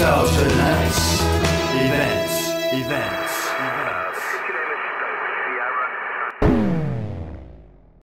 Sultanites. Events, events, events.